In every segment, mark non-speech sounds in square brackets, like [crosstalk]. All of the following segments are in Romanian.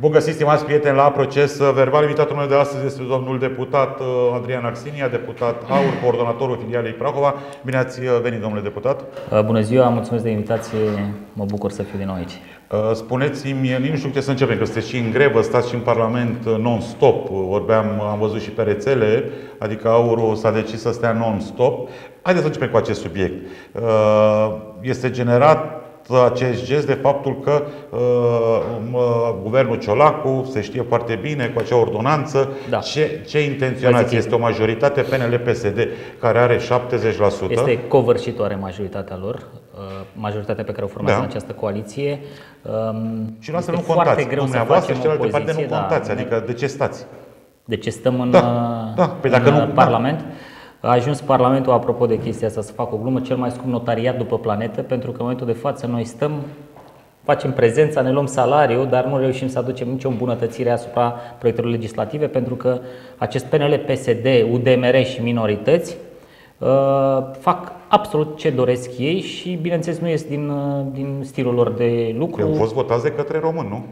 Bun găsit, stimați prieteni, la proces verbal. Invitatul meu de astăzi este domnul deputat uh, Adrian Axinia, deputat AUR, coordonatorul filialei Prahova. Bine ați uh, venit, domnule deputat. Uh, bună ziua, mulțumesc de invitație. Mă bucur să fiu din nou aici. Spuneți-mi, nu știu ce să începem, că sunteți și în grevă, stați și în Parlament non-stop. Vorbeam, am văzut și pe rețele, adică AUR s-a decis să stea non-stop. Haideți să începem cu acest subiect. Este generat acest gest de faptul că uh, guvernul Ciolacu se știe foarte bine cu acea ordonanță da. ce, ce intenționați. Este o majoritate PNL-PSD care are 70%. Este covârșitoare majoritatea lor, uh, majoritatea pe care o formează da. în această coaliție. Um, și noastră nu contați. Greu Dumneavoastră și celelalte parte nu contați. Da, adică de ce stați? De ce stăm în, da, da. Păi în dacă nu, Parlament? Da. A ajuns Parlamentul, apropo de chestia asta, să facă o glumă, cel mai scump notariat după planetă, pentru că în momentul de față noi stăm, facem prezența, ne luăm salariu, dar nu reușim să aducem nicio îmbunătățire asupra proiectelor legislative, pentru că acest PNL, PSD, UDMR și minorități uh, fac absolut ce doresc ei și, bineînțeles, nu este din, uh, din stilul lor de lucru. Au fost votați de către români, nu?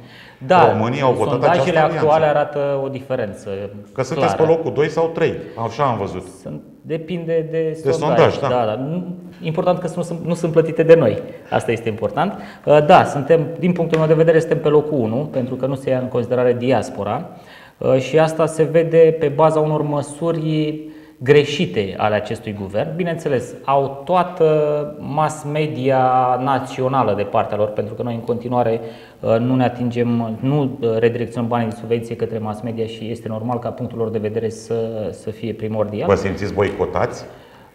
Da, Românii au votat sondajele actuale arată o diferență Că sunteți clară. pe locul 2 sau 3, așa am văzut. Sunt, depinde de, de sondaj. sondaj da. Da, da. Important că nu sunt, nu sunt plătite de noi. Asta este important. Uh, da, suntem, din punctul meu de vedere, suntem pe locul 1, pentru că nu se ia în considerare diaspora. Uh, și asta se vede pe baza unor măsuri greșite ale acestui guvern. Bineînțeles, au toată mass media națională de partea lor, pentru că noi în continuare uh, nu ne atingem, nu uh, redirecționăm banii de subvenție către mass media și este normal ca punctul lor de vedere să, să fie primordial. Vă simțiți boicotați?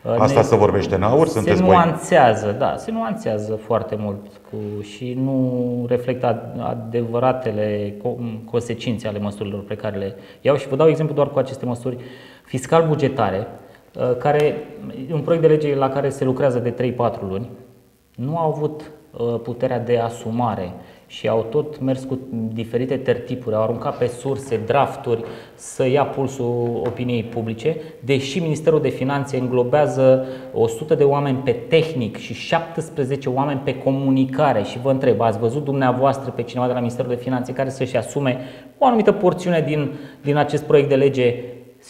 Uh, Asta ne, se vorbește în aur? Sunteți se nuanțează, voi? da, se nuanțează foarte mult cu, și nu reflectă adevăratele consecințe ale măsurilor pe care le iau. Și vă dau exemplu doar cu aceste măsuri fiscal-bugetare, uh, care, un proiect de lege la care se lucrează de 3-4 luni, nu au avut uh, puterea de asumare și au tot mers cu diferite tertipuri, au aruncat pe surse, drafturi să ia pulsul opiniei publice, deși Ministerul de Finanțe înglobează 100 de oameni pe tehnic și 17 oameni pe comunicare și vă întreb, ați văzut dumneavoastră pe cineva de la Ministerul de Finanțe care să-și asume o anumită porțiune din, din acest proiect de lege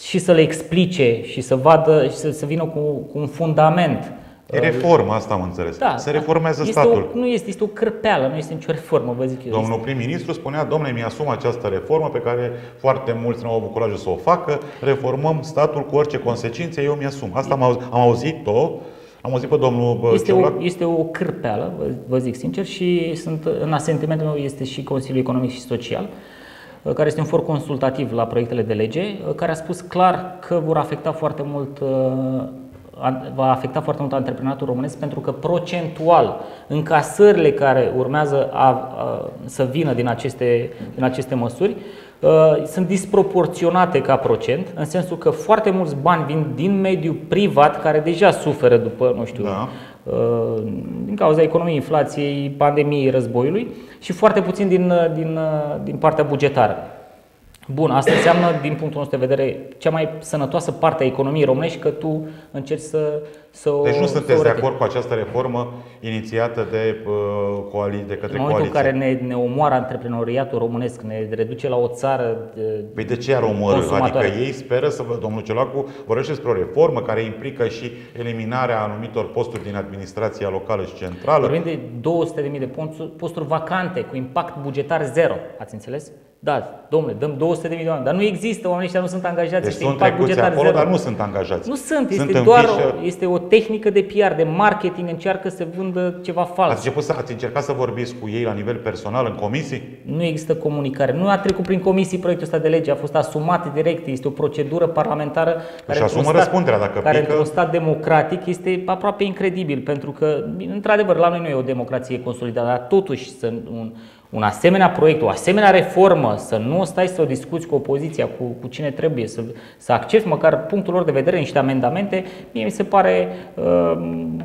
și să le explice și să vadă și să, să vină cu, cu un fundament. E reformă, asta am înțeles. Da, se reformează este statul. O, nu este, este o cârpeală, nu este nicio reformă, vă zic eu. Domnul prim-ministru spunea, domnule, mi-asum această reformă pe care foarte mulți nu au avut curajul să o facă, reformăm statul cu orice consecințe, eu mi-asum. Asta am, am auzit-o, am auzit pe domnul este o, este o cârpeală, vă, vă zic sincer, și sunt, în asentimentul meu este și Consiliul Economic și Social, Uh, care este un for consultativ la proiectele de lege, uh, care a spus clar că vor afecta foarte mult uh, va afecta foarte mult antreprenatul românesc pentru că procentual încasările care urmează a, a, să vină din aceste, din aceste măsuri a, sunt disproporționate ca procent, în sensul că foarte mulți bani vin din mediul privat care deja suferă după, nu știu, da. Uh, din cauza economiei, inflației, pandemiei, războiului și foarte puțin din, uh, din, uh, din partea bugetară. Bun, asta înseamnă, din punctul nostru de vedere, cea mai sănătoasă parte a economiei românești, că tu încerci să, să o Deci nu sunteți de acord cu această reformă inițiată de, uh, coali- de către În momentul în care ne, ne omoară antreprenoriatul românesc, ne reduce la o țară de Păi de ce ar omorâ? Adică ei speră să vă, domnul Ciolacu vorbește despre o reformă care implică și eliminarea anumitor posturi din administrația locală și centrală. Vorbim de 200.000 de posturi vacante cu impact bugetar zero, ați înțeles? Da, domnule, dăm 200 de milioane, dar nu există, oamenii ăștia nu sunt angajați, deci este impact bugetar acolo, zero. dar nu sunt angajați. Nu sunt, este sunt doar o, este o tehnică de PR, de marketing, încearcă să vândă ceva fals. Ați, început să, ați încercat să vorbiți cu ei la nivel personal, în comisii? Nu există comunicare. Nu a trecut prin comisii proiectul ăsta de lege, a fost asumat direct, este o procedură parlamentară care, și asumă stat, răspunderea dacă care pică... într-un stat democratic este aproape incredibil, pentru că, într-adevăr, la noi nu e o democrație consolidată, dar totuși să, un, un asemenea proiect, o asemenea reformă, să nu stai să o discuți cu opoziția, cu, cu cine trebuie, să, să accepti măcar punctul lor de vedere, niște amendamente, mie mi se pare uh,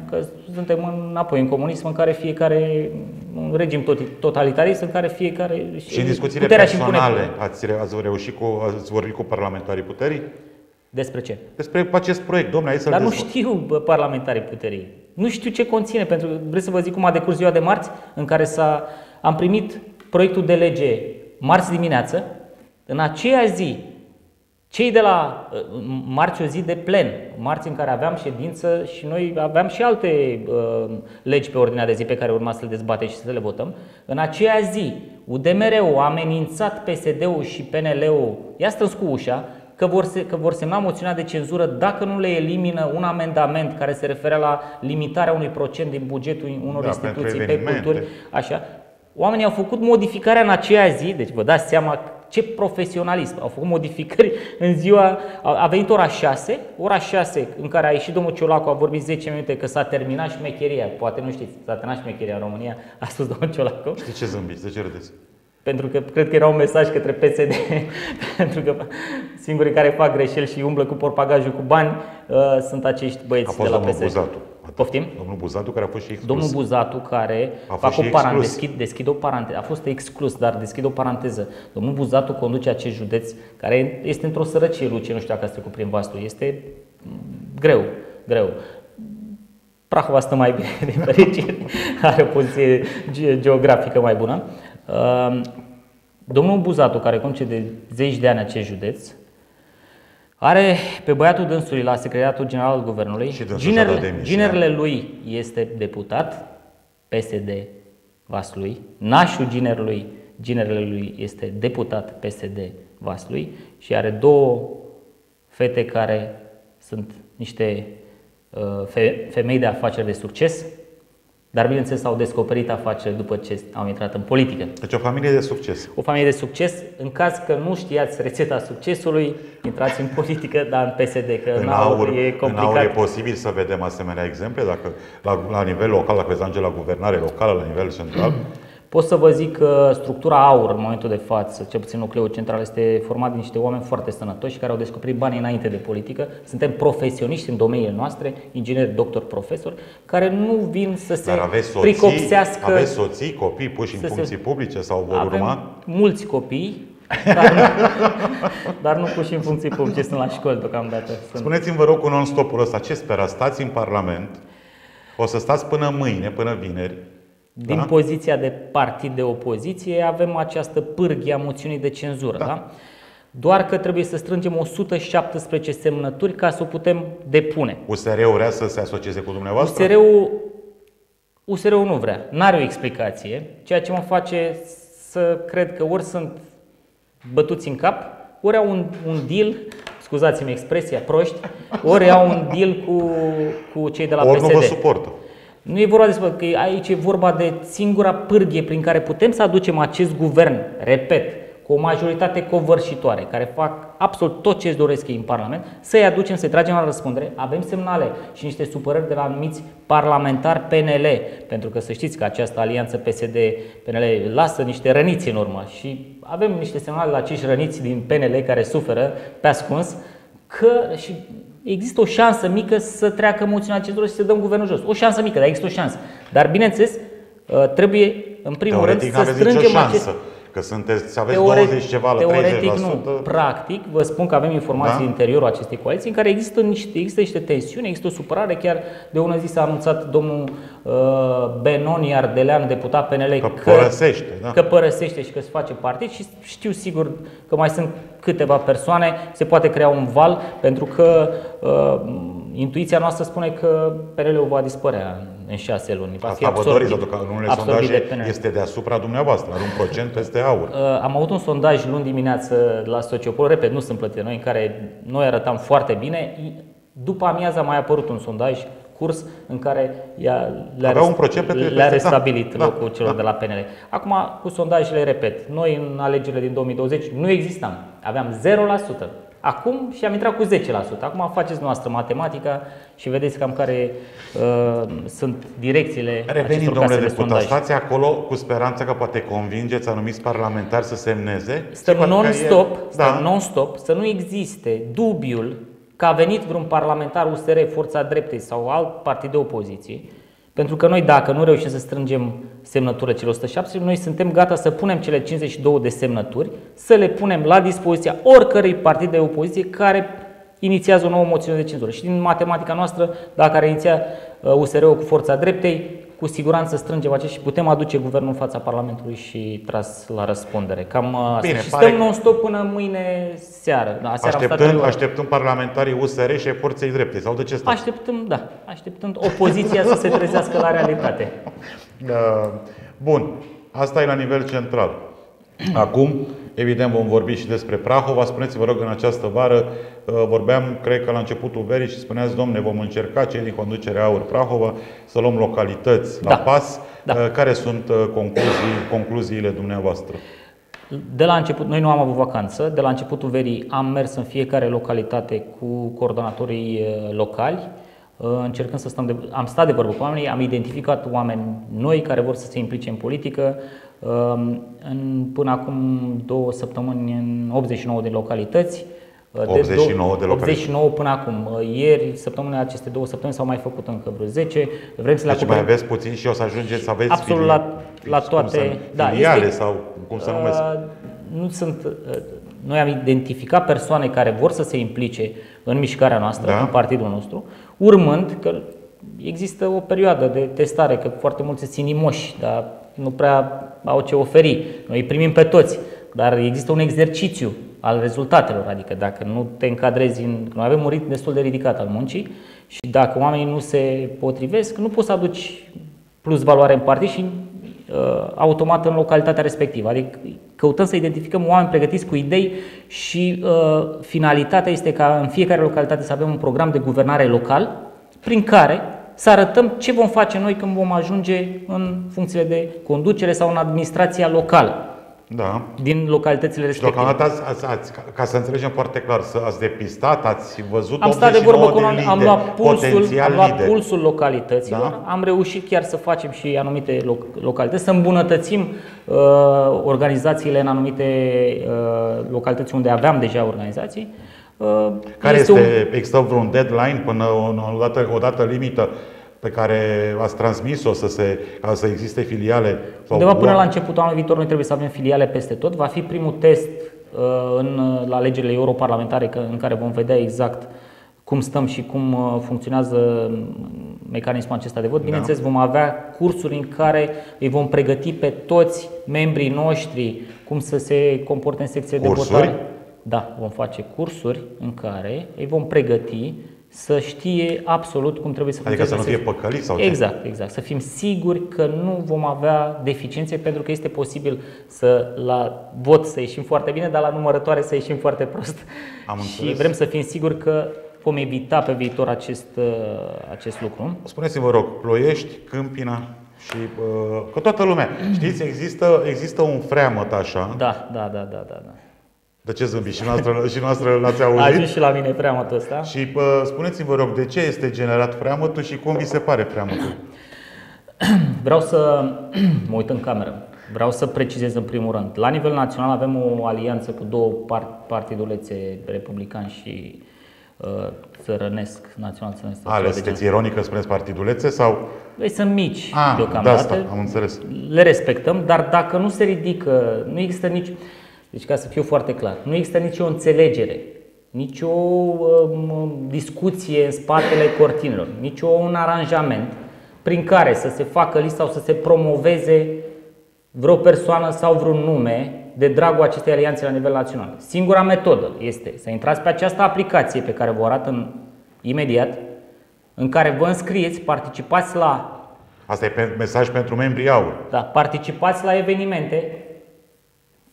că suntem înapoi în comunism în care fiecare, un regim tot, totalitarist în care fiecare și în discuțiile personale ați, ați reușit cu, ați vorbit cu parlamentarii puterii? Despre ce? Despre acest proiect, domnule, hai să Dar nu știu parlamentarii puterii. Nu știu ce conține, pentru vreți să vă zic cum a decurs ziua de marți în care s-a am primit proiectul de lege marți dimineață, în aceea zi, cei de la uh, marți o zi de plen, marți în care aveam ședință și noi aveam și alte uh, legi pe ordinea de zi pe care urma să le dezbatem și să le votăm, în aceea zi UDMR-ul a amenințat PSD-ul și PNL-ul, i-a strâns cu ușa, că vor, se, că vor semna moțiunea de cenzură dacă nu le elimină un amendament care se referă la limitarea unui procent din bugetul unor Da, instituții pentru pe culturi. evenimente. Așa. Oamenii au făcut modificarea în aceea zi, deci vă dați seama ce profesionalism. Au făcut modificări în ziua, a a venit ora 6, ora 6 în care a ieșit domnul Ciolacu, a vorbit 10 minute că s-a terminat șmecheria. Poate nu știți, s-a terminat șmecheria în România, a spus domnul Ciolacu. De ce zâmbiți? De ce râdeți? Pentru că cred că era un mesaj către PSD, [laughs] pentru că singurii care fac greșeli și umblă cu porpagajul cu bani uh, sunt acești A băieți de fost la domnul PSD. Buzatu. Poftim? Domnul Buzatu care a fost și exclus. Domnul Buzatu care A fost fac și o paranteză, exclus. deschid, deschid o paranteză, a fost exclus, dar deschid o paranteză. Domnul Buzatu conduce acest județ care este într-o sărăcie, Luce, nu știu dacă ați trecut prin vastul, este mm, greu, greu. Prahova stă mai [laughs] bine, din fericire, are o poziție ge- geografică mai bună. Uh, Domnul Buzatu, care conduce de zeci de ani acest județ, are pe băiatul dânsului la Secretariatul General al Guvernului. Și dânsul și-a dat Ginerele, demisia. ginerele lui este deputat PSD Vaslui. Nașul ginerului, ginerele lui este deputat PSD Vaslui și are două fete care sunt niște uh, fe- femei de afaceri de succes, dar bineînțeles au descoperit afaceri după ce au intrat în politică. Deci o familie de succes. O familie de succes, în caz că nu știați rețeta succesului, intrați în politică, dar în PSD, că În aur, e în complicat. aur e posibil să vedem asemenea exemple, dacă la, la nivel local, dacă veți ajunge la guvernare locală, la nivel central, [clears throat] Pot să vă zic că structura aur în momentul de față, cel puțin nucleul central, este format din niște oameni foarte sănătoși care au descoperit banii înainte de politică. Suntem profesioniști în domeniile noastre, ingineri, doctori, profesori, care nu vin să se dar aveți soții, pricopsească. aveți soții, copii puși în să se- funcții publice sau vor Avem urma? mulți copii, dar nu, [laughs] dar nu puși în funcții publice, sunt la școli deocamdată. Sunt Spuneți-mi, vă rog, cu non-stopul ăsta, ce sperați? Stați în Parlament, o să stați până mâine, până vineri, Din Da? poziția de partid de opoziție avem această pârghie a moțiunii de cenzură. Da. Da? Doar că trebuie să strângem 117 semnături ca să o putem depune. USR-ul vrea să se asocieze cu dumneavoastră? USR-ul, USR-ul nu vrea, nu are o explicație, ceea ce mă face să cred că ori sunt bătuți în cap, ori au un, un deal, scuzați-mi expresia, proști, ori au un deal cu, cu cei de la Ori PSD. nu vă suportă. Nu e vorba despre că aici e vorba de singura pârghie prin care putem să aducem acest guvern, repet, cu o majoritate covârșitoare, care fac absolut tot ce îți doresc ei în Parlament, să-i aducem, să-i tragem la răspundere. Avem semnale și niște supărări de la anumiți parlamentari PNL, pentru că să știți că această alianță PSD-PNL lasă niște răniți în urmă și avem niște semnale la acești răniți din PNL care suferă pe ascuns, că și există o șansă mică să treacă moțiunea cenzură și să dăm guvernul jos. O șansă mică, dar există o șansă. Dar bineînțeles, uh, trebuie în primul Teoretic rând nu să aveți nicio strângem șansă, acest că sunteți, aveți Teoretic- 20 ceva la 30%. Teoretic nu. Practic, vă spun că avem informații Da? din interiorul acestei coaliții în care există niște, există niște tensiuni, există o supărare. Chiar de una zi s-a anunțat domnul uh, Benoni Ardelean, deputat PNL, Că părăsește, da. că părăsește și că se face partid și știu sigur că mai sunt câteva persoane, se poate crea un val pentru că uh, intuiția noastră spune că PNL-ul va dispărea în șase luni. Va fi Asta vă absorbit- doriți, pentru că în unele absorbit de sondaje PNL. este deasupra dumneavoastră, are un procent peste aur. Uh, Am avut un sondaj luni dimineață la Sociopol, repet, nu sunt plătite noi, în care noi arătam foarte bine. După amiază a mai apărut un sondaj curs în care ea le-a, Avea un rest- procent pe le-a peste- restabilit da, locul da, celor da. de la PNL. Acum, cu sondajele, repet, noi în alegerile din 2020 nu existam, aveam 0%. Acum și am intrat cu 10%. Acum faceți noastră matematica și vedeți cam care uh, sunt direcțiile Revenind, acestor domnule case de deputat, sondaj. stați acolo cu speranța că poate convingeți anumiți parlamentari să semneze. Stăm Poate că e- non-stop, stăm Da. non-stop, să nu existe dubiul că a venit vreun parlamentar USR, Forța Dreptei sau alt partid de opoziție, pentru că noi dacă nu reușim să strângem semnăturile celor 170, noi suntem gata să punem cele 52 de semnături, să le punem la dispoziția oricărui partid de opoziție care inițiază o nouă moțiune de cenzură. Și din matematica noastră, dacă ar iniția uh, USR-ul cu Forța Dreptei, cu siguranță strângem acest și putem aduce guvernul în fața Parlamentului și tras la răspundere. Cam asta. Bine, și pare stăm că- non-stop până mâine seară. Da, seara am stat Așteptând, trei ore. așteptând parlamentarii USR și ai Forței Drepte. Sau de ce stați? Așteptăm, da, așteptând opoziția să se trezească la realitate. Uh, Bun, asta e la nivel central. Acum, evident, vom vorbi și despre Prahova. Spuneți-vă rog, în această vară uh, vorbeam, cred că la începutul verii și spuneați, domne, vom încerca cei din conducerea Aur Prahova să luăm localități la Da. pas. Da. Uh, Care sunt uh, concluzii, concluziile dumneavoastră? De la început, noi nu am avut vacanță, de la începutul verii am mers în fiecare localitate cu coordonatorii eh, locali, eh, încercând să stăm de, am stat de vorbă cu oamenii, am identificat oameni noi care vor să se implice în politică. Eh, În, până acum două săptămâni în 89 de localități. Eh, 89 de localități. 89 până acum. Eh, Ieri, săptămâna aceste două săptămâni s-au mai făcut încă vreo 10. Vrem să le Deci mai acoperim. aveți puțin și o să ajungeți să aveți Absolut filii- la- la cum toate- să- da, filiale este- sau cum să numesc. Uh, Nu sunt. uh, Noi am identificat persoane care vor să se implice în mișcarea noastră, Da. în partidul nostru, urmând că există o perioadă de testare, că foarte mulți sunt inimoși, dar nu prea au ce oferi. Noi îi primim pe toți, dar există un exercițiu al rezultatelor, adică dacă nu te încadrezi în. Noi avem un ritm destul de ridicat al muncii și dacă oamenii nu se potrivesc, nu poți să aduci plus valoare în partid și uh, automat în localitatea respectivă. Adică căutăm să identificăm oameni pregătiți cu idei și uh, finalitatea este ca în fiecare localitate să avem un program de guvernare local prin care să arătăm ce vom face noi când vom ajunge în funcțiile de conducere sau în administrația locală Da. din localitățile Și respective. deocamdată, ați, ați, ați, ca- ca să înțelegem foarte clar, să ați depistat, ați văzut Am stat de vorbă 89 cu oameni, am lideri, luat pulsul, potențial am luat lideri. pulsul localităților, Da. am reușit chiar să facem și anumite loc- localități, să îmbunătățim uh, organizațiile în anumite uh, localități unde aveam deja organizații. Uh, Care este, un- există vreun deadline până o, o, dată, o dată limită pe care ați transmis-o să, se, ca să existe filiale? Sau Undeva până la oameni? începutul anului viitor noi trebuie să avem filiale peste tot. Va fi primul test uh, în, la alegerile europarlamentare că- în care vom vedea exact cum stăm și cum uh, funcționează mecanismul acesta de vot. Bineînțeles, vom avea cursuri în care îi vom pregăti pe toți membrii noștri cum să se comporte în secție de Cursuri? votare. Da, vom face cursuri în care îi vom pregăti să știe absolut cum trebuie să Adică să nu funcționeze fie păcălit sau ce? Exact, exact. Să fim siguri că nu vom avea deficiențe, pentru că este posibil să la vot să ieșim foarte bine, dar la numărătoare să ieșim foarte prost. Am și înțeles. vrem să fim siguri că vom evita pe viitor acest, uh, acest lucru. Spuneți-mi, vă rog, Ploiești, Câmpina și uh, că toată lumea. Știți, există, există un freamăt așa. Da, da, da, da, da. da. De ce zâmbiți? Și noastră, [laughs] și noastră l-ați A auzit? ajuns și la mine freamătul ăsta. Și uh, spuneți-mi, vă rog, de ce este generat freamătul și cum vi se pare freamătul? [clears throat] Vreau să [clears throat] mă uit în cameră. Vreau să precizez în primul rând. La nivel național avem o alianță cu două par- partidulețe, republican și uh, țărănesc, național țărănesc. sau Ale, ceva de sunteți genul. ironic că spuneți partidulețe sau... Ei sunt mici Ah, de deocamdată. asta, am înțeles. Le respectăm, dar dacă nu se ridică, nu există nici. Deci, ca să fiu foarte clar, nu există nicio înțelegere, nicio um, discuție în spatele cortinelor, nicio un aranjament prin care să se facă lista sau să se promoveze vreo persoană sau vreun nume de dragul acestei alianțe la nivel național. Singura metodă este să intrați pe această aplicație pe care vă arată în, imediat, în care vă înscrieți, participați la Asta e pe, mesaj pentru membrii AUR. da, participați la evenimente,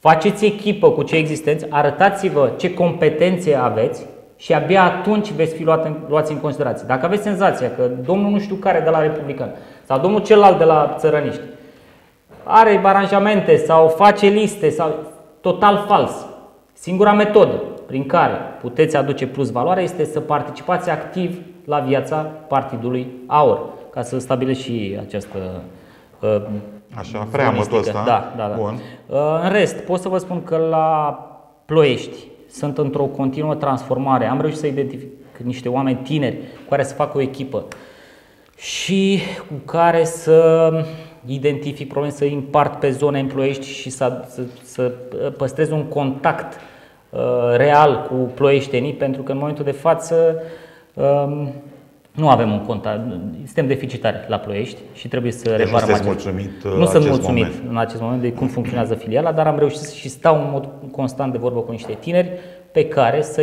faceți echipă cu cei existenți, arătați-vă ce competențe aveți și abia atunci veți fi luat în, luați în considerație. Dacă aveți senzația că domnul nu știu care de la Republican sau domnul celălalt de la Țărăniști are aranjamente sau face liste sau total fals. Singura metodă prin care puteți aduce plus valoare este să participați activ la viața Partidului AUR, ca să stabileți și această uh, Așa, freamătul zonistică. ăsta. Da, da, da. Bun. Uh, În rest, pot să vă spun că la Ploiești sunt într-o continuă transformare. Am reușit să identific niște oameni tineri cu care să fac o echipă și cu care să identific probleme, să împart pe zone în Ploiești și să, să, să păstrez un contact uh, real cu ploieștenii, pentru că în momentul de față um, Nu avem un contact, suntem deficitari la Ploiești și trebuie să deci reparăm nu acest mulțumit Nu sunt mulțumit moment. în acest moment de cum funcționează filiala, dar am reușit și stau în mod constant de vorbă cu niște tineri pe care să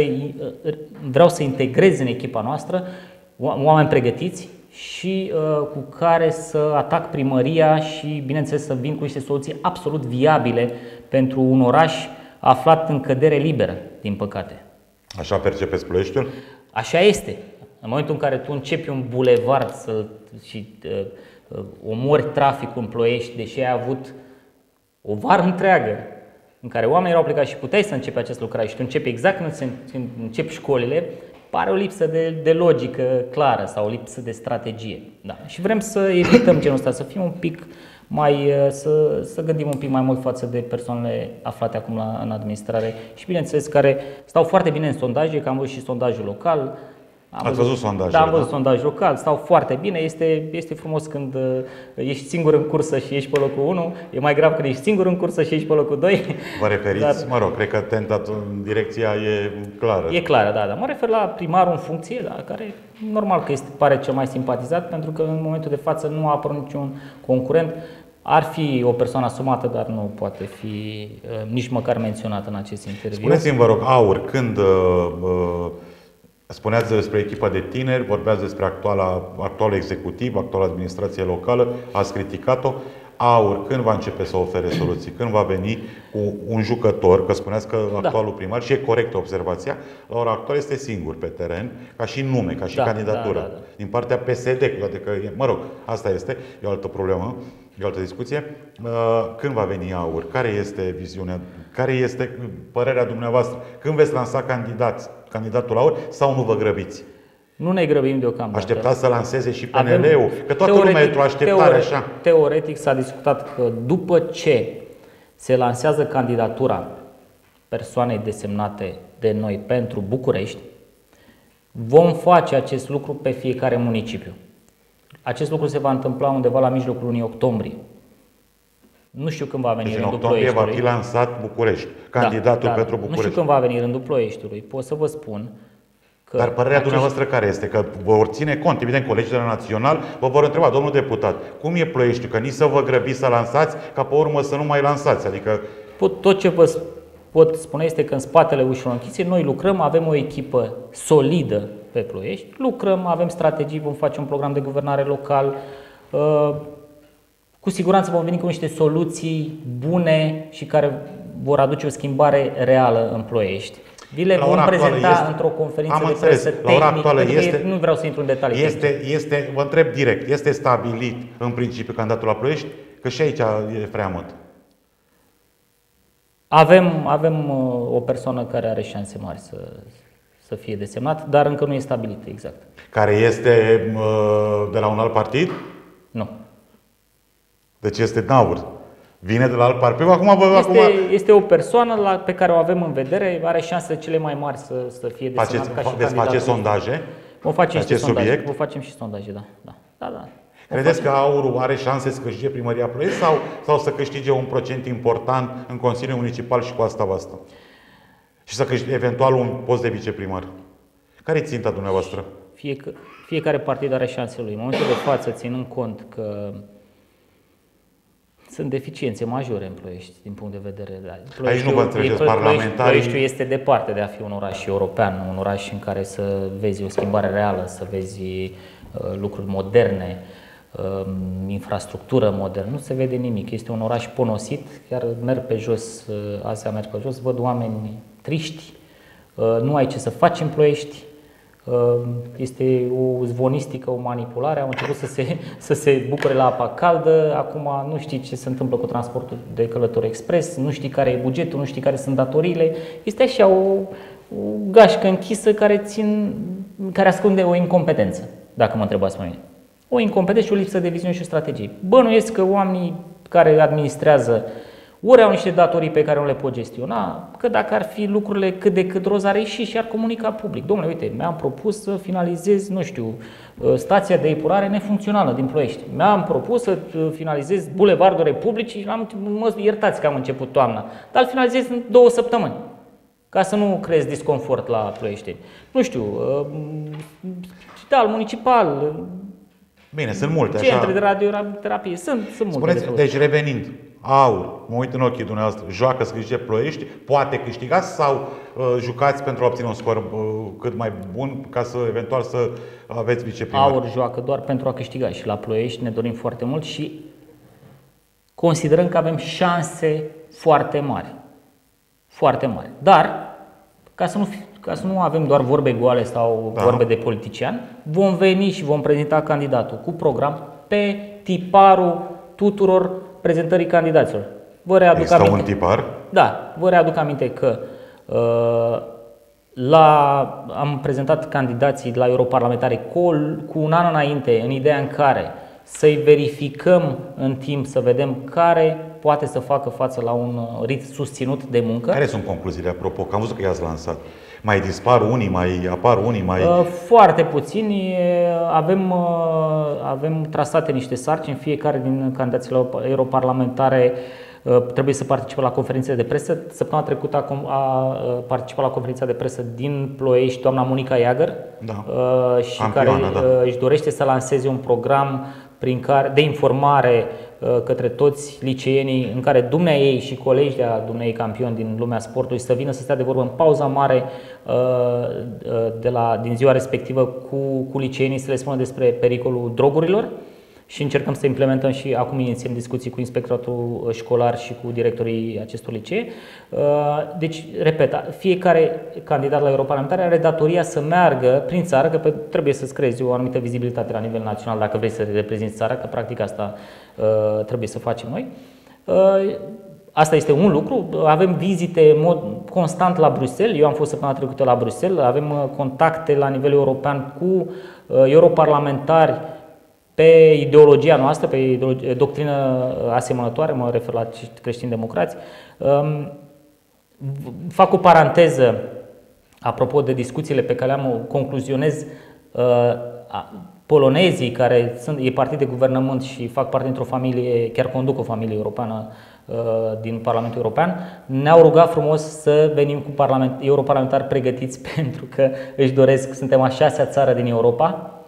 vreau să integrez în echipa noastră oameni pregătiți și uh, cu care să atac primăria și, bineînțeles, să vin cu niște soluții absolut viabile pentru un oraș aflat în cădere liberă, din păcate. Așa percepeți Ploieștiul? Așa este. În momentul în care tu începi un bulevard să, și uh, uh, omori traficul în Ploiești, deși ai avut o vară întreagă în care oamenii erau plecați și puteai să începi acest lucru și tu începi exact când, când începi școlile, pare o lipsă de, de logică clară sau o lipsă de strategie. Da. Și vrem să evităm genul ăsta, să fim un pic mai, uh, să, să gândim un pic mai mult față de persoanele aflate acum la, în administrare și bineînțeles care stau foarte bine în sondaje, că am văzut și sondajul local, am Ați văzut sondajul? Da, am văzut da? sondaj local, stau foarte bine. Este, este frumos când uh, ești singur în cursă și ești pe locul 1. E mai grav când ești singur în cursă și ești pe locul 2. Vă referiți? Dar, mă rog, cred că tentatul în direcția e clară. E clară, da, da. Mă refer la primarul în funcție, da, care normal că este, pare cel mai simpatizat, pentru că în momentul de față nu apără niciun concurent. Ar fi o persoană asumată, dar nu poate fi uh, nici măcar menționată în acest interviu. Spuneți-mi, vă rog, Aur, când uh, uh, Spuneați despre echipa de tineri, vorbeați despre actuala, actualul executiv, actuala administrație locală, ați criticat-o. Aur, când va începe să ofere soluții? Când va veni cu un jucător, că spuneați că da. actualul primar, și e corectă observația, la ora actuală este singur pe teren, ca și nume, ca și da, candidatură. Da, da, da. Din partea PSD, cu toate că, mă rog, asta este, e o altă problemă, e o altă discuție. Uh, când va veni Aur? Care este viziunea? Care este părerea dumneavoastră? Când veți lansa candidați? Candidatul aur sau nu vă grăbiți? Nu ne grăbim deocamdată. Așteptați să lanseze și PNL-ul? Că toată teoretic, lumea e o așteptare teoretic, așa. Teoretic s-a discutat că după ce se lansează candidatura persoanei desemnate de noi pentru București, vom face acest lucru pe fiecare municipiu. Acest lucru se va întâmpla undeva la mijlocul lunii octombrie. Nu știu când va veni deci rândul Ploieștiului. va fi lansat București, da, candidatul da, pentru București. Nu știu când va veni rândul Ploieștiului. Pot să vă spun că Dar părerea acești... dumneavoastră care este? Că vă vor ține cont, evident, colegii de la Național vă vor întreba, domnul deputat, cum e Ploieștiul? Că nici să vă grăbiți să lansați, ca pe urmă să nu mai lansați. Adică... Tot ce vă pot spune este că în spatele ușilor închise noi lucrăm, avem o echipă solidă pe Ploiești, lucrăm, avem strategii, vom face un program de guvernare local, uh, cu siguranță vom veni cu niște soluții bune și care vor aduce o schimbare reală în Ploiești. Vi le vom prezenta este, într-o conferință am de presă tehnică. La ora actuală este, nu vreau să intru în detalii. Este, este, vă întreb direct, este stabilit în principiu candidatul la Ploiești? Că și aici e freamăt. Avem, avem uh, o persoană care are șanse mari să, să fie desemnat, dar încă nu e stabilit exact. Care este uh, de la un alt partid? Nu. Deci este Naur. Vine de la alt partid. Acum, bă, este, acum... este o persoană la, pe care o avem în vedere, are șanse cele mai mari să, să fie desemnat Faceți, ca și veți face sondaje? Vom face și sondaje. Subiect? Vom facem și sondaje, da. da. da, da. Credeți că Aurul are șanse să câștige primăria Ploiești sau, sau să câștige un procent important în Consiliul Municipal și cu asta basta? Și să câștige eventual un post de viceprimar? Care e ținta dumneavoastră? Fie, fiecare partid are șanse lui. În momentul de față, ținând cont că sunt deficiențe majore în Ploiești din punct de vedere de Ploieștiul, Aici nu vă înțelegeți parlamentarii. Ploieștiul este departe de a fi un oraș european, un oraș în care să vezi o schimbare reală, să vezi uh, lucruri moderne, uh, infrastructură modernă. Nu se vede nimic. Este un oraș ponosit, chiar merg pe jos, uh, azi am mers pe jos, văd oameni triști, uh, nu ai ce să faci în Ploiești, Ehm, este o zvonistică, o manipulare, au început să se, [laughs] să se bucure la apa caldă, acum nu știi ce se întâmplă cu transportul de călători expres, nu știi care e bugetul, nu știi care sunt datoriile. Este așa o, o gașcă închisă care, țin, care ascunde o incompetență, dacă mă întrebați pe mine. O incompetență și o lipsă de viziune și o strategie. Bănuiesc că oamenii care administrează uh, ori au niște datorii pe care nu le pot gestiona, că dacă ar fi lucrurile cât de cât roz, ar ieși și ar comunica public. Domnule, uite, mi-am propus să finalizez, nu știu, uh, stația de epurare nefuncțională din Ploiești. Mi-am propus să uh, finalizez Bulevardul Republicii și am, mă iertați că am început toamna, dar îl finalizez în două săptămâni. ca să nu creezi disconfort la ploieșteni. Nu știu, uh, spital municipal, Bine, sunt multe. centre Așa. de radioterapie, sunt, sunt multe. Spuneți, de făcut. deci revenind, aur, mă uit în ochii dumneavoastră, joacă să câștige ploiești, poate câștigați sau uh, jucați pentru a obține un scor uh, cât mai bun ca să eventual să aveți viceprimar? Aur joacă doar pentru a câștiga și la Ploiești ne dorim foarte mult și considerăm că avem șanse foarte mari. Foarte mari. Dar, ca să nu, fi, ca să nu avem doar vorbe goale sau Da. vorbe de politician, vom veni și vom prezenta candidatul cu program pe tiparul tuturor prezentării candidaților. Vă readuc Există aminte. un tipar? Da, vă readuc aminte că uh, la, am prezentat candidații la europarlamentare cu, cu un an înainte, în ideea în care să-i verificăm în timp, să vedem care poate să facă față la un uh, rit susținut de muncă. Care sunt concluziile, apropo? Că am văzut că i-ați lansat. Mai dispar unii, mai apar unii, mai... Uh, Foarte puțini. uh, Avem, uh, avem trasate niște sarcini. Fiecare din candidații la europarlamentare uh, trebuie să participe la conferințe de presă. Săptămâna trecută a com- a uh, participat la conferința de presă din Ploiești doamna Monica Iagăr Da. uh, și care Campioană, da. uh, își dorește să lanseze un program prin care, de informare uh, către toți liceenii în care dumnea ei și colegi de dumnei campioni din lumea sportului să vină să stea de vorbă în pauza mare uh, uh, de la, din ziua respectivă cu, cu liceenii să le spună despre pericolul drogurilor și încercăm să implementăm și acum inițiem discuții cu inspectoratul școlar și cu directorii acestor licee. Uh, Deci, repet, fiecare candidat la europarlamentare are datoria să meargă prin țară, că pe- trebuie să-ți creezi o anumită vizibilitate la nivel național dacă vrei să reprezinți țara, că practic asta uh, trebuie să facem noi. Uh, Asta este un lucru. Avem vizite în mod constant la Bruxelles. Eu am fost săptămâna trecută la Bruxelles. Avem uh, contacte la nivel european cu uh, europarlamentari pe ideologia noastră, pe ideologie, doctrină uh, asemănătoare, mă refer la creștini democrați. Um, v- Fac o paranteză apropo de discuțiile pe care le-am, concluzionez uh, a- polonezii care sunt, e partid de guvernământ și fac parte dintr-o familie, chiar conduc o familie europeană uh, din Parlamentul European, ne-au rugat frumos să venim cu parlament, europarlamentari pregătiți [laughs] pentru că își doresc, suntem a șasea țară din Europa, a-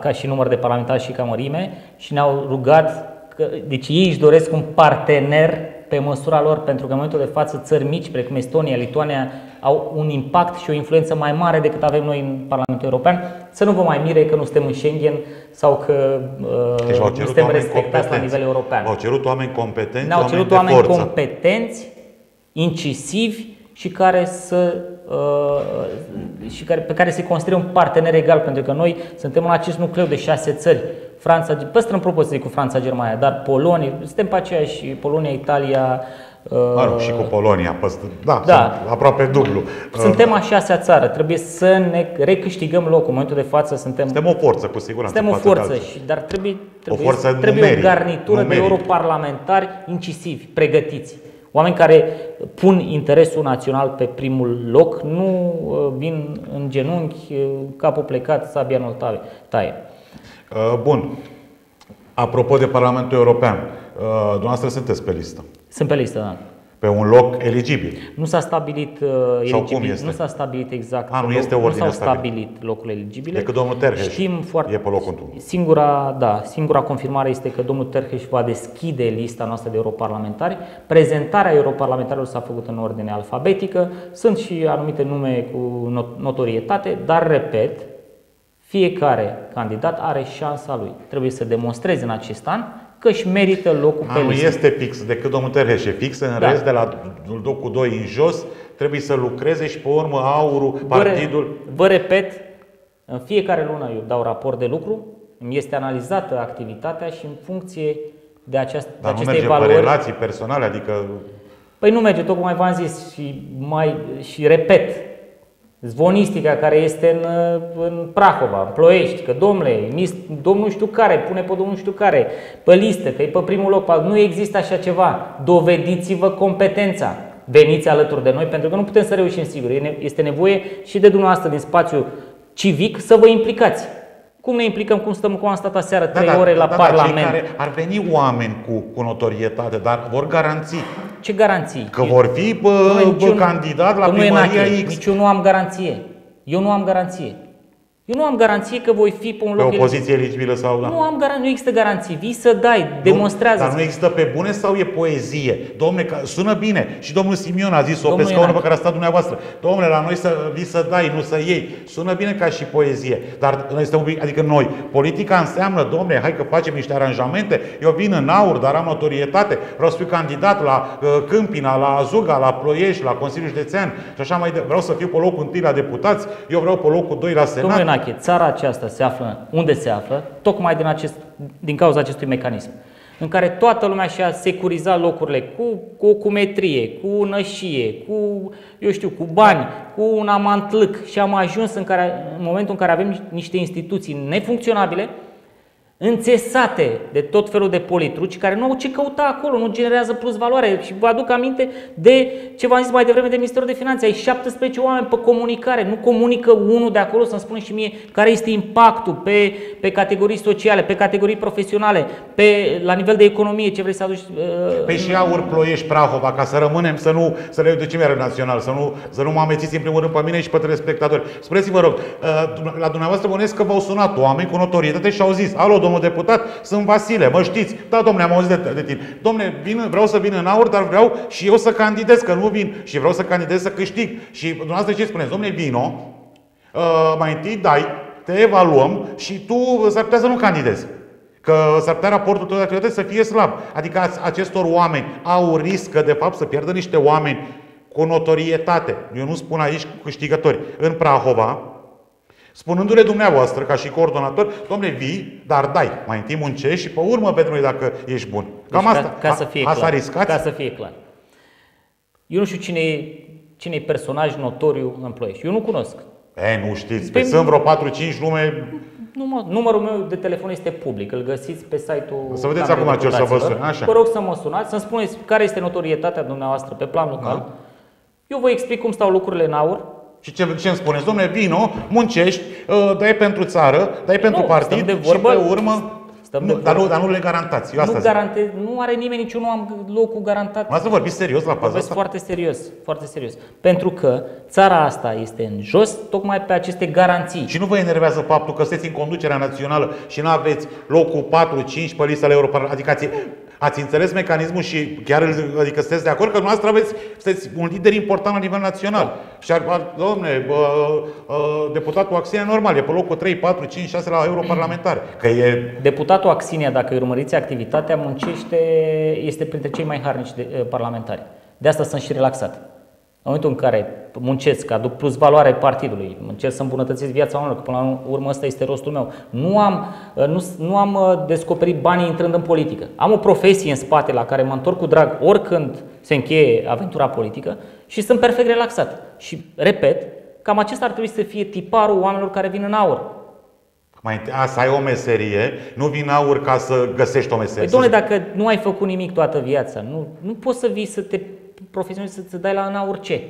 ca și număr de parlamentari și ca mărime și ne-au rugat, că, deci ei își doresc un partener pe măsura lor, pentru că în momentul de față țări mici, precum Estonia, Lituania, au un impact și o influență mai mare decât avem noi în Parlamentul European. Să nu vă mai mire că nu suntem în Schengen sau că uh, Deci v-au nu cerut suntem oameni respectați la competenți. nivel european. V-au cerut oameni competenți, Ne-au cerut de oameni forță. competenți, incisivi și care să uh, și care, pe care să-i considerăm un partener egal, pentru că noi suntem în acest nucleu de șase țări. Franța, păstrăm propoziții cu Franța, Germania, dar Polonia, suntem pe aceeași, Polonia, Italia, uh, Mă rog, și cu Polonia, păstă, da, Da. sunt aproape dublu. suntem a șasea țară, trebuie să ne recâștigăm locul. În momentul de față suntem Suntem o forță, cu siguranță. suntem o față de forță, alții. și, dar trebuie, trebuie, forță trebuie numerică, o garnitură numerică. de europarlamentari incisivi, pregătiți. Oameni care pun interesul național pe primul loc, nu uh, vin în genunchi, uh, capul plecat, sabia nu taie. Uh, Bun. Apropo de Parlamentul European, uh, dumneavoastră sunteți pe listă. Sunt pe listă, da. Pe un loc eligibil. Nu s-a stabilit uh, cum eligibil, este? nu s-a stabilit exact. A, nu loc- este nu ordinea s-au stabilită. stabilit locurile eligibile. Decât domnul Terheș Știm foarte e pe locul întâi. Singura, da, singura confirmare este că domnul Terheș va deschide lista noastră de europarlamentari. Prezentarea europarlamentarilor s-a făcut în ordine alfabetică. Sunt și anumite nume cu not- notorietate, dar repet, fiecare candidat are șansa lui. Trebuie să demonstreze în acest an că își merită locul pe A, nu listă. este fix, decât domnul Terheș e fix, în Da. rest, de la locul 2 în jos, trebuie să lucreze și pe urmă aurul, Vă re- partidul. Vă repet, în fiecare lună eu dau raport de lucru, îmi este analizată activitatea și în funcție de, aceast, de Dar nu aceste merge pe evaluări. relații personale, adică Păi nu merge, tocmai v-am zis și, mai, și repet, zvonistica care este în, în Prahova, în Ploiești, că domnule, mis- domnul știu care, pune pe domnul știu care, pe listă, că e pe primul loc, pe- nu există așa ceva. Dovediți-vă competența. Veniți alături de noi, pentru că nu putem să reușim sigur. E ne- Este nevoie și de dumneavoastră din spațiu civic să vă implicați. Cum ne implicăm, cum stăm, cum am stat aseară trei da, ore la da, Parlament. Da, cei care ar veni oameni cu, cu notorietate, dar vor garanții. Ce garanții? Că vor fi bă, bă, candidat la primăria X. Nici eu nu am garanție. Eu nu am garanție. Eu nu am garanție că voi fi pe un loc. Pe o poziție eligibilă sau da? Nu am garanție, nu există garanții. Vii să dai, demonstrează. Dar nu există pe bune sau e poezie? Domne, sună bine. Și domnul Simion a zis-o pe scaunul pe care a stat dumneavoastră. Domnule, la noi să vii să dai, nu să iei. Sună bine ca și poezie. Dar noi suntem un pic, adică noi, politica înseamnă, domne, hai că facem niște aranjamente. Eu vin în aur, dar am notorietate. Vreau să fiu candidat la uh, Câmpina, la Azuga, la Ploiești, la Consiliul Județean și așa mai de. Vreau să fiu pe locul întâi la deputați. Eu vreau pe locul 2 la Senat. Domnule, Ionache, țara aceasta se află unde se află, tocmai din, acest, din cauza acestui mecanism în care toată lumea și-a securizat locurile cu, cu ocumetrie, cu nășie, cu, eu știu, cu bani, cu un amantlâc și am ajuns în, care, în momentul în care avem niște instituții nefuncționabile, înțesate de tot felul de politruci care nu au ce căuta acolo, nu generează plus valoare. Și vă aduc aminte de ce v-am zis mai devreme de Ministerul de Finanțe. Ai 17 oameni pe comunicare, nu comunică unul de acolo să-mi spune și mie care este impactul pe, pe categorii sociale, pe categorii profesionale, pe, la nivel de economie, ce vrei să aduci. Uh, pe și aur ploiești Prahova, ca să rămânem, să nu să le ducem iară național, să nu, să nu mă amețiți în primul rând pe mine și pe telespectatori. Spuneți-vă rog, uh, la dumneavoastră bănesc că v-au sunat oameni cu notorietate și au zis, alo, domnul deputat, sunt Vasile, mă știți? Da, domnule, am auzit de, de tine. Domnule, vin, vreau să vin în aur, dar vreau și eu să candidez, că nu vin și vreau să candidez să câștig. Și dumneavoastră ce spuneți? Domnule, vino, uh, mai întâi dai, te evaluăm și tu s-ar putea să nu candidezi. Că s-ar putea raportul tău de activitate să fie slab. Adică acestor oameni au riscă, de fapt, să pierdă niște oameni cu notorietate. Eu nu spun aici câștigători. În Prahova, Spunându-le dumneavoastră, ca și coordonator, domnule, vii, dar dai, mai întâi muncești și pe urmă pentru noi dacă ești bun. Cam deci, asta. Ca, ca să fie asta clar. riscați? Ca să fie clar. Eu nu știu cine e, cine e personaj notoriu în Ploiești. Eu nu cunosc. E, nu știți. Pe, pe sunt vreo 4-5 lume... Număr, numărul meu de telefon este public, îl găsiți pe site-ul. Să vedeți acum ce o să vă sun. Așa. Vă rog să mă sunați, să-mi spuneți care este notorietatea dumneavoastră pe plan local. Da. Eu vă explic cum stau lucrurile în aur și ce, ce îmi spuneți? Domnule, vino, muncești, uh, dai pentru țară, dai pentru nu, partid de vorbă, și pe urmă... Stăm nu, de dar, nu, dar nu le garantați. Eu nu, garante, nu are nimeni niciun nu am locul garantat. Mă să vorbiți serios la paza asta? foarte serios, foarte serios. Pentru că țara asta este în jos tocmai pe aceste garanții. Și nu vă enervează faptul că sunteți în conducerea națională și nu aveți locul 4-5 pe lista europeană? Adică ați, Ați înțeles mecanismul și chiar adică sunteți de acord că dumneavoastră aveți, sunteți un lider important la nivel național. Da. Și ar, ar domne, bă, bă, deputatul Axinia normal, e pe locul 3, 4, 5, 6 la europarlamentare. Că e... Deputatul Axinia, dacă îi urmăriți activitatea, muncește, este printre cei mai harnici de, parlamentari. De asta sunt și relaxat. În momentul în care muncesc, aduc plus valoare partidului, încerc să îmbunătățesc viața oamenilor, că până la urmă ăsta este rostul meu. Nu am, nu, nu am uh, descoperit banii intrând în politică. Am o profesie în spate la care mă întorc cu drag oricând se încheie aventura politică și sunt perfect relaxat. Și, repet, cam acesta ar trebui să fie tiparul oamenilor care vin în aur. Mai a, să ai o meserie, nu vin aur ca să găsești o meserie. Păi, domnule, dacă nu ai făcut nimic toată viața, nu, nu poți să vii să te profesionist să-ți dai la în aur ce?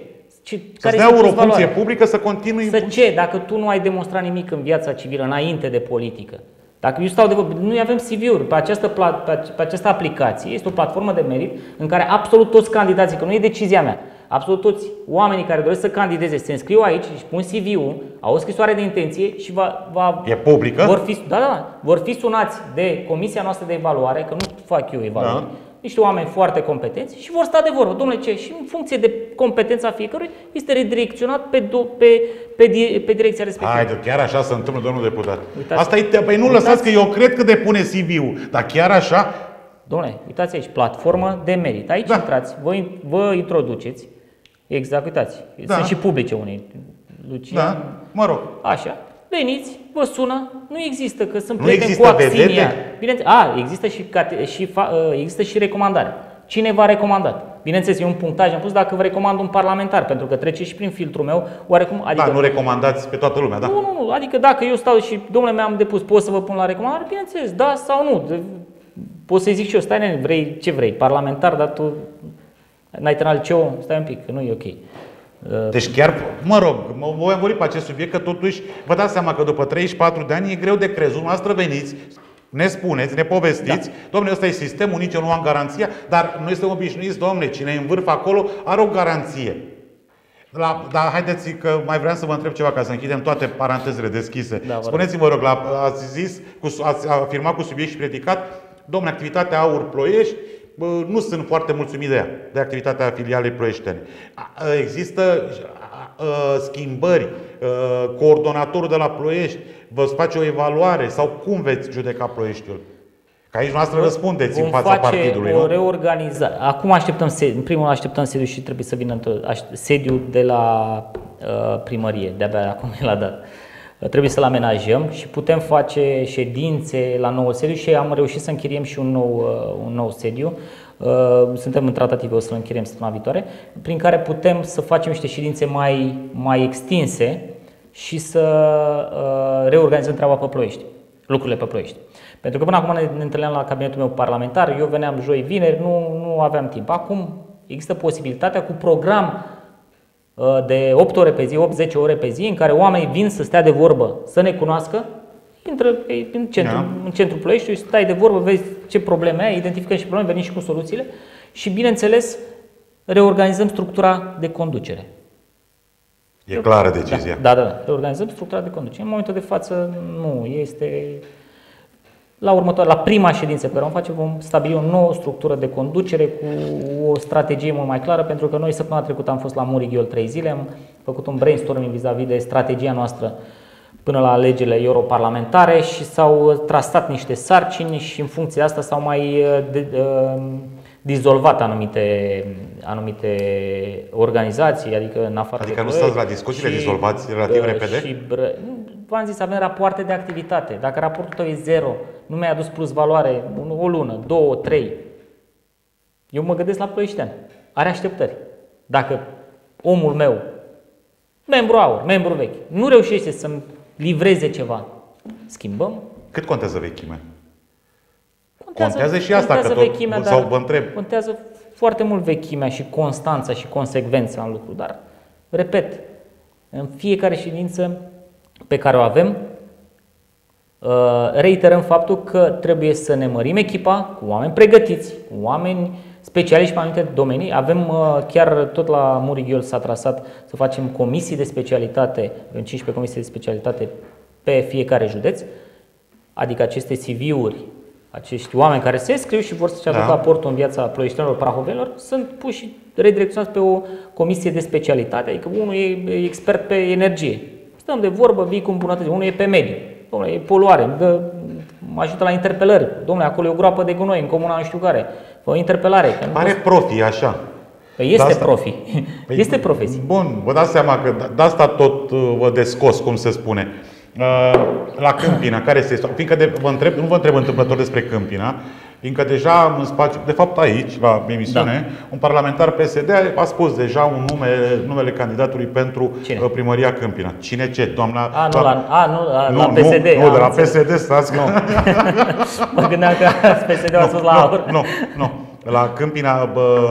ce să-ți dea o funcție publică să continui Să ce? Dacă tu nu ai demonstrat nimic în viața civilă înainte de politică, dacă eu stau de vorbă, noi avem CV-uri pe această, pe această aplicație, este o platformă de merit în care absolut toți candidații, că nu e decizia mea, absolut toți oamenii care doresc să candideze se înscriu aici și pun CV-ul, au o scrisoare de intenție și va, va, e publică? Vor fi, da, da, vor fi sunați de comisia noastră de evaluare, că nu fac eu evaluare, da niște oameni foarte competenți și vor sta de vorbă. Domnule, ce? Și în funcție de competența fiecărui este redirecționat pe, do, pe, pe, pe direcția respectivă. Haide, chiar așa se întâmplă, domnul deputat. Uitați, Asta e, păi nu lăsați că eu cred că depune CV-ul, dar chiar așa... Domnule, uitați aici, platformă de merit. Aici da. intrați, vă, vă introduceți. Exact, uitați. Da. Sunt și publice unei. Lucian. Da, mă rog. Așa veniți, vă sună, nu există, că sunt prieteni cu Axinia. Bineînțeles, a, există și, și, ă, există și recomandare. Cine v-a recomandat? Bineînțeles, e un punctaj am pus dacă vă recomand un parlamentar, pentru că trece și prin filtrul meu, oarecum... Da, adică, da, nu recomandați pe toată lumea, da? Nu, nu, nu, adică dacă eu stau și, domnule, mi-am depus, pot să vă pun la recomandare? Bineînțeles, da sau nu. Pot să-i zic și eu, stai, vrei ce vrei, parlamentar, dar tu n-ai terminat liceu, stai un pic, că nu e ok. Deci chiar, mă rog, mă voi vorbi pe acest subiect, că totuși vă dați seama că după 34 de ani e greu de crezut. Noastră veniți, ne spuneți, ne povestiți, da. domnule, ăsta e sistemul, nici eu nu am garanția, dar noi suntem obișnuiți, domnule, cine e în vârf acolo are o garanție. La, dar haideți că mai vreau să vă întreb ceva ca să închidem toate parantezele deschise. Da, Spuneți-mă, rog, la, ați zis, cu, ați afirmat cu subiect și predicat, domnule, activitatea Aur Ploiești, bă, nu sunt foarte mulțumit de ea, de activitatea filialei ploieștene. Există schimbări, coordonatorul de la Ploiești vă face o evaluare sau cum veți judeca Ploieștiul? Că aici noastră răspundeți Vom în fața partidului, o reorganizare. Acum așteptăm sediu. În primul așteptăm sediu și trebuie să vină sediu de la uh, primărie. De-abia acum e la dat. Uh, trebuie să-l amenajăm și putem face ședințe la nou sediu și am reușit să închiriem și un nou, uh, un nou sediu. Uh, suntem în tratative, o să-l închiriem săptămâna viitoare, prin care putem să facem niște ședințe mai, mai extinse și să uh, reorganizăm treaba pe ploiești, lucrurile pe ploiești. Pentru că până acum ne, ne întâlneam la cabinetul meu parlamentar, eu veneam joi, vineri, nu, nu aveam timp. Acum există posibilitatea cu program uh, de 8 ore pe zi, 8-10 ore pe zi, în care oamenii vin să stea de vorbă, să ne cunoască, intră în centru, da. în centrul Ploieștiului, stai de vorbă, vezi ce probleme ai, identificăm și probleme, venim și cu soluțiile și, bineînțeles, reorganizăm structura de conducere. E clară decizia. Da, da, da. Reorganizăm structura de conducere. În momentul de față nu este la următoare, la prima ședință pe care o face, vom stabili o nouă structură de conducere cu o strategie mult mai clară, pentru că noi săptămâna trecută am fost la Murighiol 3 zile, am făcut un brainstorming vis-a-vis de strategia noastră până la alegerile europarlamentare și s-au trasat niște sarcini și în funcție de asta s-au mai uh, de, uh, dizolvat anumite, anumite organizații, adică în afară Adică de nu stați la discuții, le dizolvați relativ uh, repede? Și, v-am zis, avem rapoarte de activitate. Dacă raportul tău e zero, nu mi-ai adus plus valoare o lună, două, trei, eu mă gândesc la Ploieștean. Are așteptări. Dacă omul meu, membru aur, membru vechi, nu reușește să-mi livreze ceva, schimbăm. Cât contează vechimea? Contează, contează și asta, contează că tot, vechimea, sau vă întreb. Contează foarte mult vechimea și constanța și consecvența în lucru, dar, repet, în fiecare ședință pe care o avem, uh, reiterăm faptul că trebuie să ne mărim echipa cu oameni pregătiți, cu oameni specialiști pe anumite domenii. Avem uh, chiar tot la Murighiol s-a trasat să facem comisii de specialitate, în 15 comisii de specialitate pe fiecare județ, adică aceste CV-uri, acești oameni care se scriu și vor să-și aducă da. aportul în viața ploieștenilor, prahovenilor, sunt puși redirecționați pe o comisie de specialitate, adică unul e expert pe energie, Stăm de vorbă, vii cu îmbunătățiri. Unul e pe mediu. Domnule, e poluare, dă, mă ajută la interpelări. Domnule, acolo e o groapă de gunoi în comuna nu știu care. Fă o interpelare. Că Pare poți... profi, așa. Păi este asta... profi. Păi [laughs] este profesie. Bun, vă dați seama că de asta tot uh, vă descos, cum se spune. Uh, la Câmpina, care este? Fiindcă de, vă întreb, nu vă întreb întâmplător despre Câmpina, Fiindcă deja în spațiu, de fapt aici, la emisiune, da. un parlamentar PSD a spus deja un nume, numele candidatului pentru Cine? Uh, primăria Câmpina. Cine ce? Doamna... A, nu, la, a, nu, la, nu, la PSD. Nu, nu de la PSD, stați nu. [laughs] mă gândeam că PSD a spus la aur. Nu, nu. La Câmpina... Bă,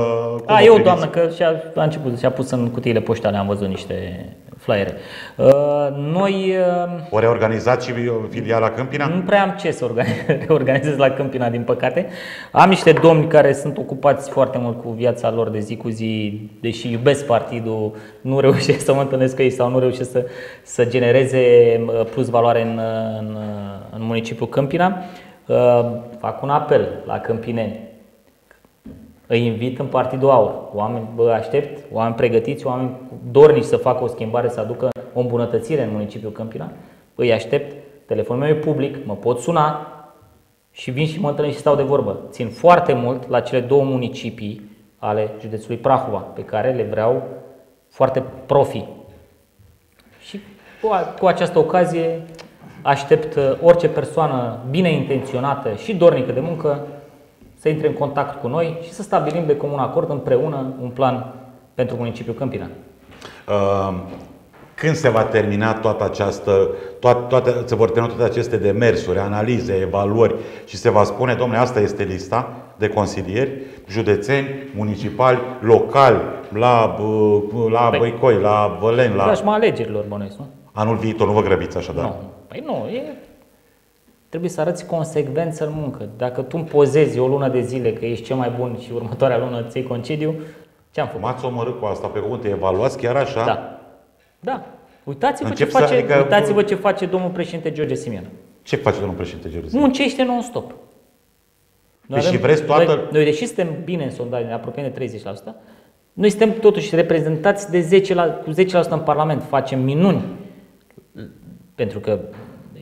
a, eu, doamnă, că și-a a început, și-a pus în cutiile poștale, am văzut niște flyere. Uh, noi... Uh, o reorganizat și filiala Câmpina? Nu prea am ce să [laughs] reorganizez la Câmpina, din păcate. Am niște domni care sunt ocupați foarte mult cu viața lor de zi cu zi, deși iubesc partidul, nu reușesc să mă întâlnesc cu ei sau nu reușesc să, să genereze uh, plus valoare în, în, în municipiul Câmpina. Fac un apel la câmpineni îi invit în Partidul Aur. Oameni, vă aștept, oameni pregătiți, oameni dornici să facă o schimbare, să aducă o îmbunătățire în municipiul Câmpina. Îi aștept, telefonul meu e public, mă pot suna și vin și mă întâlnesc și stau de vorbă. Țin foarte mult la cele două municipii ale județului Prahova, pe care le vreau foarte profi. Și cu această ocazie aștept uh, orice persoană bine intenționată și dornică de muncă să intre în contact cu noi și să stabilim de comun acord împreună un plan pentru municipiul Câmpina. Uh, când se va termina toată această, toate, toate, se vor termina toate aceste demersuri, analize, evaluări și se va spune, domnule, asta este lista, de consilieri, județeni, municipali, locali, la, bă, la Păi- Băicoi, la Văleni, la... Preajma alegerilor, bănuiesc, nu? Anul viitor, nu vă grăbiți așadar. Nu. Păi nu, e... Trebuie să arăți consecvență în muncă. Dacă tu îmi pozezi o lună de zile că ești cel mai bun și următoarea lună îți iei concediu, ce-am făcut? M-ați omorât cu asta pe cuvânt, evaluați chiar așa? Da. Da. Uitați-vă, ce Încep să- face, adică- uitați-vă ce face domnul președinte George Simion. Ce face domnul președinte George? Muncește non-stop. Noi Deci avem- vreți toată- Noi, noi, deși suntem bine în sondare, ne apropiem de 30%, noi suntem totuși reprezentați de 10 la, cu 10% în Parlament. Facem minuni. Pentru că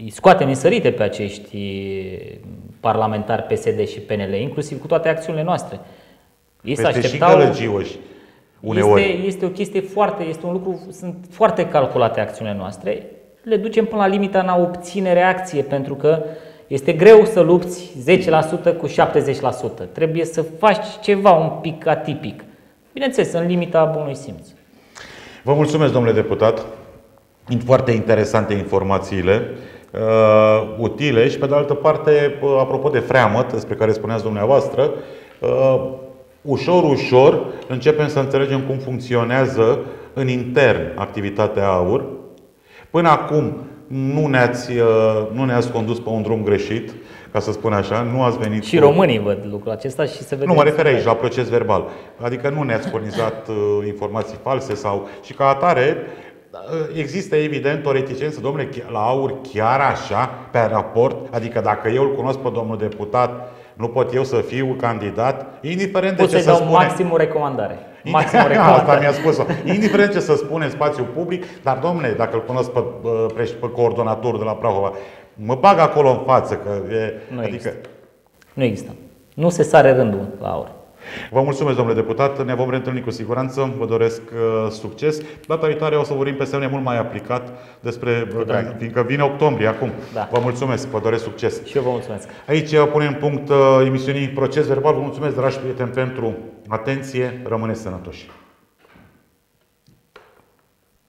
îi scoatem însărite pe acești parlamentari PSD și PNL, inclusiv cu toate acțiunile noastre. Ei se Peste și așteptau... gălăgioși, uneori. Este, este o chestie foarte, este un lucru, sunt foarte calculate acțiunile noastre. Le ducem până la limita în a obține reacție, pentru că este greu să lupți 10% cu 70%. Trebuie să faci ceva un pic atipic. Bineînțeles, în limita bunului simț. Vă mulțumesc, domnule deputat. Foarte interesante informațiile, uh, utile și, pe de altă parte, uh, apropo de freamăt, despre care spuneați dumneavoastră, uh, ușor, ușor începem să înțelegem cum funcționează în intern activitatea AUR. Până acum nu ne-ați, uh, nu ne-ați condus pe un drum greșit, ca să spun așa, nu ați venit Și cu- românii văd lucrul acesta și se vede. nu, mă refer aici la proces verbal. Adică nu ne-ați furnizat uh, informații false sau și ca atare uh, există evident o reticență, domnule, chi- la aur chiar așa, pe raport, adică dacă eu îl cunosc pe domnul deputat, nu pot eu să fiu candidat, indiferent de Pot ce să-i să dau spune. maxim o recomandare. Maxim o [laughs] Asta recomandare. mi-a spus-o. Indiferent ce să spune în spațiu public, dar domnule, dacă îl cunosc pe, uh, preș- pe coordonatorul de la Prahova, mă bag acolo în față, că e, Nu adică, există. Nu există. Nu se sare rândul la aur. Vă mulțumesc, domnule deputat. Ne vom reîntâlni cu siguranță. Vă doresc uh, succes. Data viitoare o să vorbim pe semne mult mai aplicat despre, drag. fiindcă vine octombrie acum. Da. Vă mulțumesc, vă doresc succes. Și eu vă mulțumesc. Aici punem punct uh, emisiunii Proces Verbal. Vă mulțumesc, dragi prieteni, pentru atenție. Rămâneți sănătoși.